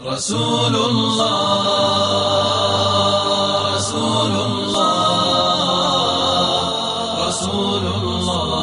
رسول الله رسول الله رسول الله.